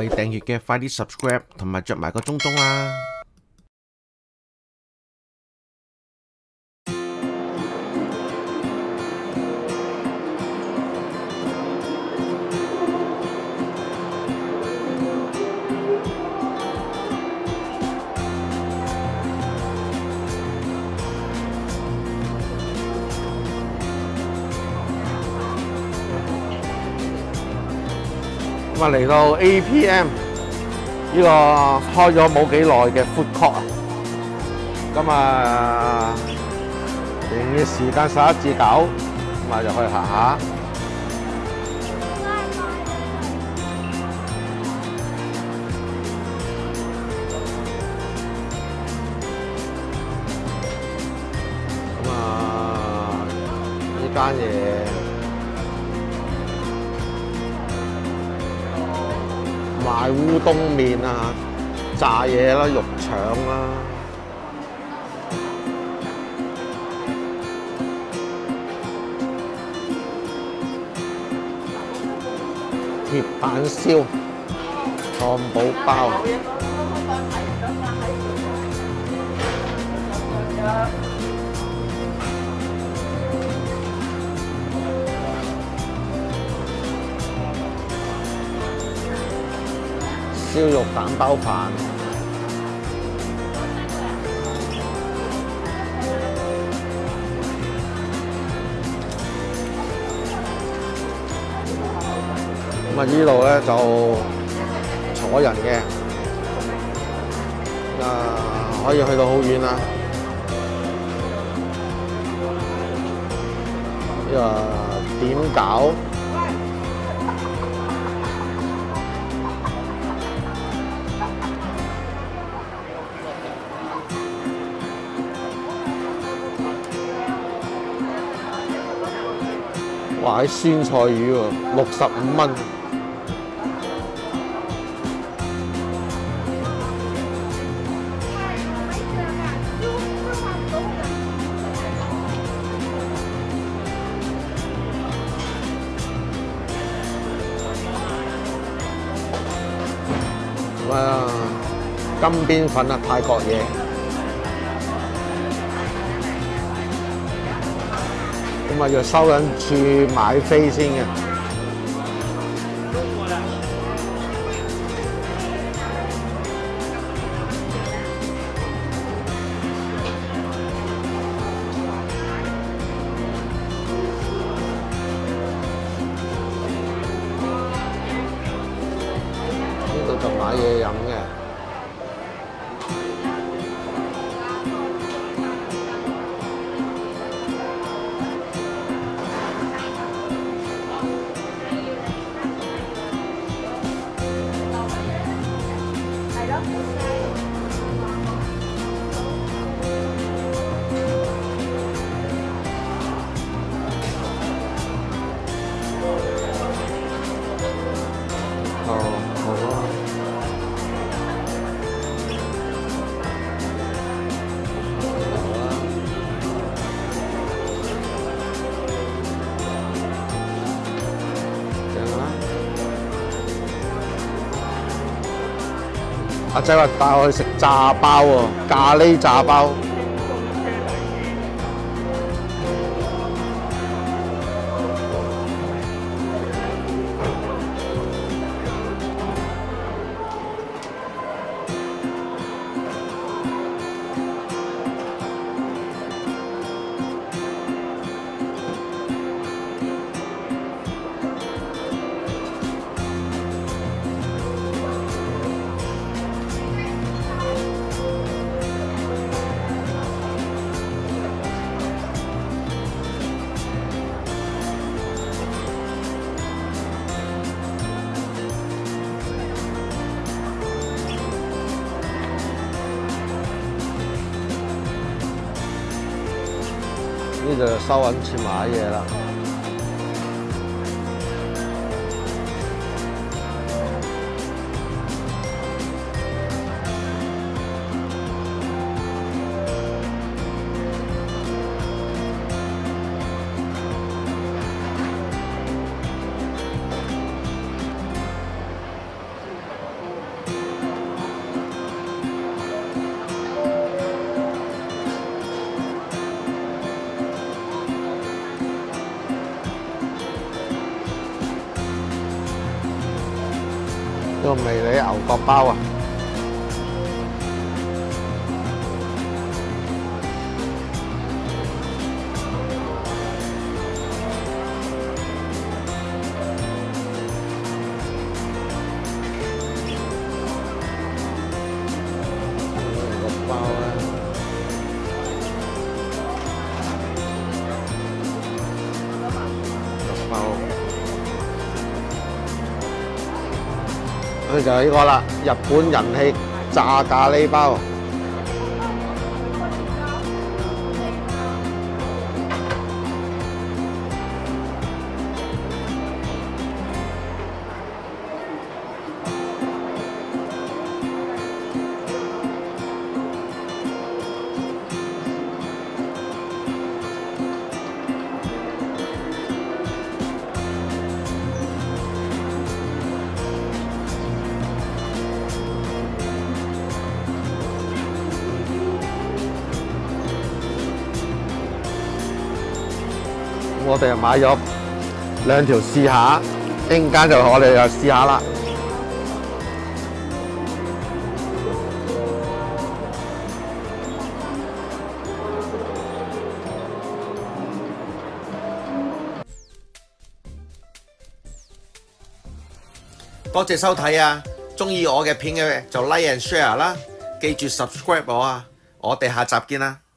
未訂閱嘅，快啲 subscribe 同埋着埋个钟钟啦！咁啊嚟到 APM 呢個開咗冇幾耐嘅 food court 啊，咁啊營業時間十一至九，咁啊就去行下。咁啊呢間嘢。賣烏冬麵啊、炸嘢啦、肉腸啦，鐵板燒、漢堡包。燒肉蛋包飯，咁啊呢度咧就坐人嘅，啊可以去到好遠啦，呢個點搞？哇！啲酸菜魚喎，六十五蚊。哇！金邊粉啊，泰國嘢。咁啊要收緊處買飛先嘅。呢度就買嘢飲嘅。好，阿仔話帶我去食炸包喎，咖喱炸包。呢度就收銀處買嘢個迷你牛角包啊！佢就係呢個啦，日本人氣炸咖喱包。我哋又買咗兩條試下，一陣間就我哋又試下啦。多謝收睇啊！中意我嘅片嘅就 like and share 啦，記住 subscribe 我啊！我哋下集見啦〜